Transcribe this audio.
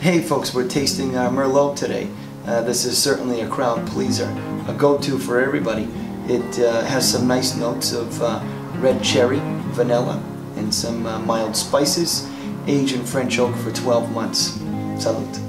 Hey folks, we're tasting our Merlot today. Uh, this is certainly a crowd pleaser, a go-to for everybody. It uh, has some nice notes of uh, red cherry, vanilla, and some uh, mild spices. Aged in French oak for 12 months. Salute.